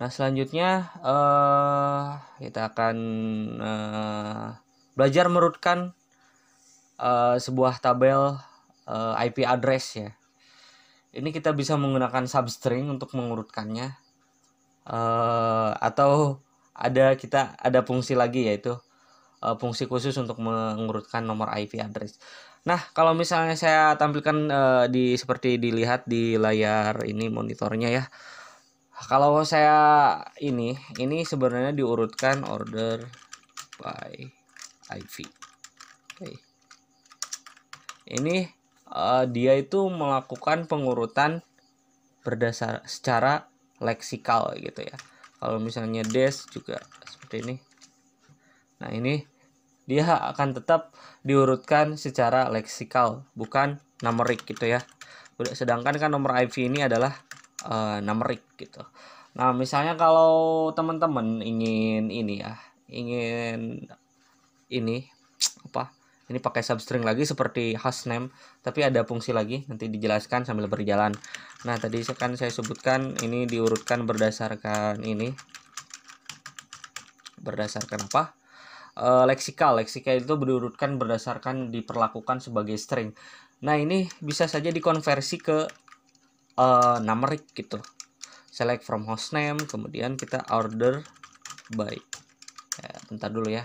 Nah, selanjutnya uh, kita akan uh, belajar merutkan uh, sebuah tabel uh, IP address ya. Ini kita bisa menggunakan substring untuk mengurutkannya. Uh, atau ada kita ada fungsi lagi yaitu uh, fungsi khusus untuk mengurutkan nomor IP address. Nah, kalau misalnya saya tampilkan uh, di seperti dilihat di layar ini monitornya ya kalau saya ini ini sebenarnya diurutkan order by IV okay. ini uh, dia itu melakukan pengurutan berdasar secara leksikal gitu ya. Kalau misalnya des juga seperti ini. Nah ini dia akan tetap diurutkan secara leksikal bukan numerik gitu ya. Sedangkan kan nomor IV ini adalah uh, numerik gitu. Nah, misalnya kalau teman-teman ingin ini ya, ingin ini apa? Ini pakai substring lagi seperti hostname, tapi ada fungsi lagi nanti dijelaskan sambil berjalan. Nah, tadi kan saya sebutkan ini diurutkan berdasarkan ini. Berdasarkan apa? Uh, leksikal, leksikal itu diurutkan berdasarkan diperlakukan sebagai string. Nah, ini bisa saja dikonversi ke uh, numeric gitu. Select from hostname kemudian kita order by. Ya, bentar dulu ya.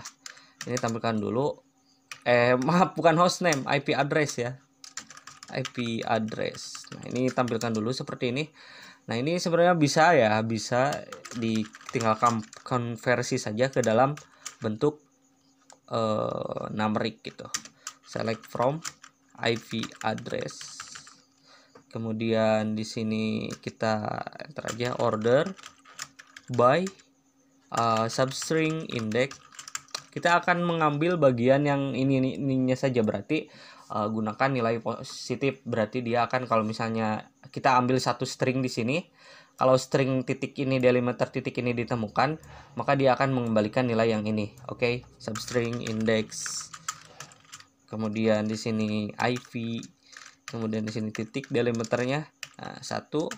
Ini tampilkan dulu. Eh maaf bukan hostname IP address ya. IP address. Nah ini tampilkan dulu seperti ini. Nah ini sebenarnya bisa ya bisa ditinggalkan konversi saja ke dalam bentuk uh, numeric gitu. Select from IP address kemudian di sini kita enter aja order by uh, substring index. Kita akan mengambil bagian yang ini ini ininya saja berarti uh, gunakan nilai positif. Berarti dia akan kalau misalnya kita ambil satu string di sini kalau string titik ini delimiter titik ini ditemukan maka dia akan mengembalikan nilai yang ini. Oke okay? substring index. Kemudian di sini iv kemudian di sini titik delimiternya nah, satu.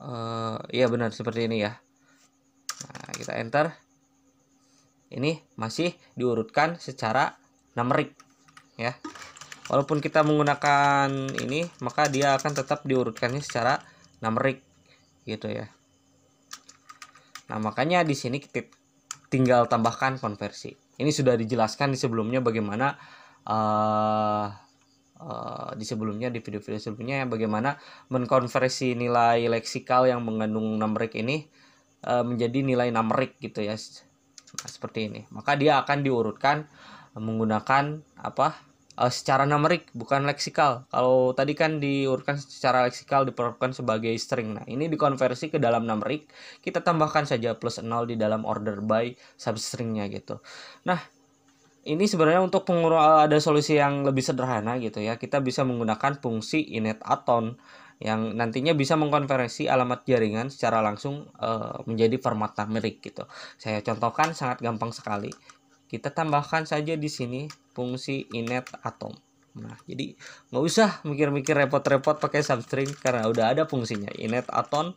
Uh, ya benar seperti ini ya. Nah, kita enter. Ini masih diurutkan secara numerik ya. Walaupun kita menggunakan ini maka dia akan tetap diurutkannya secara numerik gitu ya. Nah makanya di sini kita tinggal tambahkan konversi. Ini sudah dijelaskan di sebelumnya bagaimana uh, uh, di sebelumnya di video-video sebelumnya bagaimana mengkonversi nilai leksikal yang mengandung numerik ini uh, menjadi nilai numerik gitu ya nah, seperti ini. Maka dia akan diurutkan menggunakan apa uh, secara numerik bukan leksikal. Kalau tadi kan diurutkan secara leksikal diperlukan sebagai string. Nah ini dikonversi ke dalam numerik kita tambahkan saja plus 0 di dalam order by substringnya gitu. Nah ini sebenarnya untuk pengurus eh, ada solusi yang lebih sederhana gitu ya. Kita bisa menggunakan fungsi init aton yang nantinya bisa mengkonversi alamat jaringan secara langsung uh, menjadi format numerik gitu. Saya contohkan sangat gampang sekali. Kita tambahkan saja di sini fungsi init atom. Nah, jadi nggak usah mikir-mikir repot-repot pakai substring karena udah ada fungsinya init atom.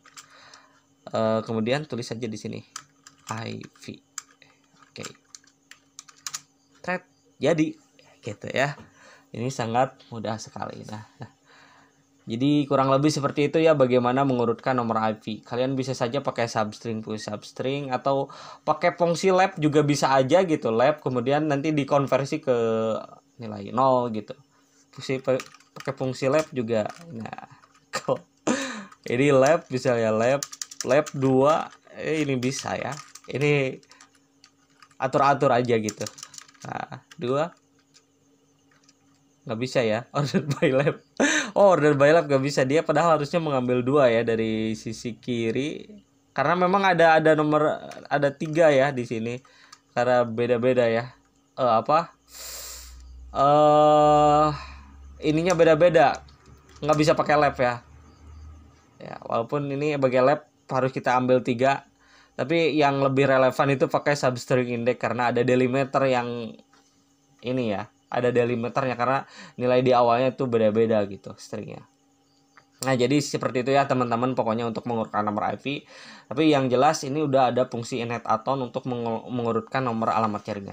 Uh, kemudian tulis saja di sini iv. Oke. Okay thread jadi gitu ya. Ini sangat mudah sekali. Nah, jadi kurang lebih seperti itu ya bagaimana mengurutkan nomor IP kalian bisa saja pakai substring push substring atau pakai fungsi lab juga bisa aja gitu. Lab kemudian nanti dikonversi ke nilai 0 gitu. Fungsi pakai fungsi lab juga. Nah kok ini lab bisa ya lab lab 2 eh, ini bisa ya. Ini atur-atur aja gitu nah dua. Nggak bisa ya order by lab. Oh order by lab nggak bisa. Dia padahal harusnya mengambil dua ya dari sisi kiri. Karena memang ada ada nomor ada tiga ya di sini. Karena beda-beda ya. Uh, apa? Eh uh, ininya beda-beda. Nggak bisa pakai lab ya. Ya walaupun ini bagai lab harus kita ambil tiga tapi yang lebih relevan itu pakai substring index karena ada delimiter yang ini ya ada delimiternya karena nilai di awalnya itu beda-beda gitu stringnya Nah, jadi seperti itu ya teman-teman pokoknya untuk mengurutkan nomor IP. Tapi yang jelas ini udah ada fungsi init aton untuk mengurutkan nomor alamat jaringan.